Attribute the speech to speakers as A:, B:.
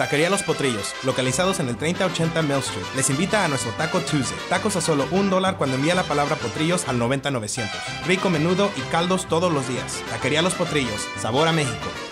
A: Taquería Los Potrillos, localizados en el 3080 Mill Street, les invita a nuestro Taco Tuesday. Tacos a solo un dólar cuando envía la palabra potrillos al 90900. Rico menudo y caldos todos los días. Taquería Los Potrillos, sabor a México.